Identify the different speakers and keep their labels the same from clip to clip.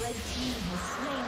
Speaker 1: Red team has slain.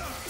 Speaker 1: Enough!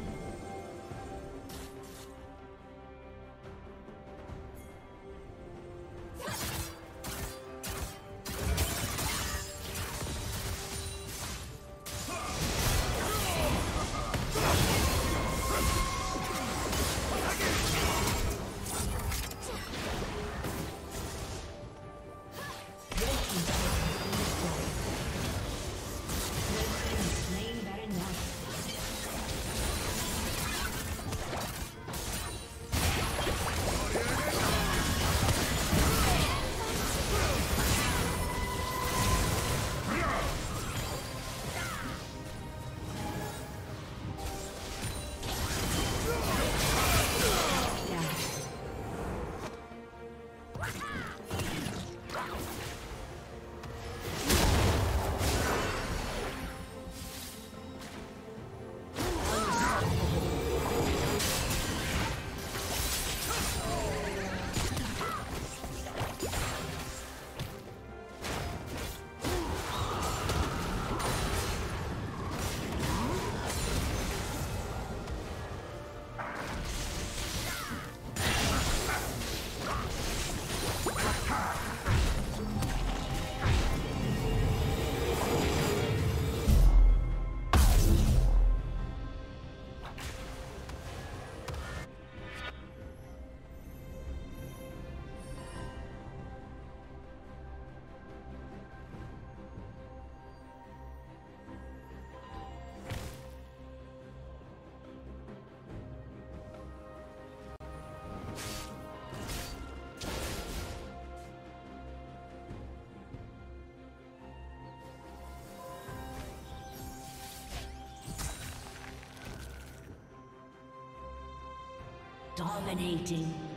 Speaker 1: Dominating.